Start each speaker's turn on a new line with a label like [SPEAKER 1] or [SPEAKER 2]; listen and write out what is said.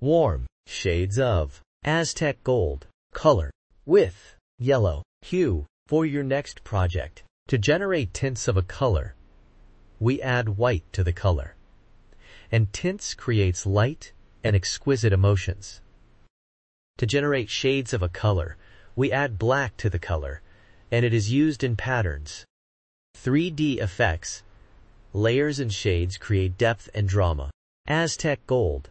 [SPEAKER 1] warm shades of Aztec gold color with yellow hue for your next project. To generate tints of a color, we add white to the color. And tints creates light and exquisite emotions. To generate shades of a color, we add black to the color, and it is used in patterns. 3D effects, layers and shades create depth and drama. Aztec gold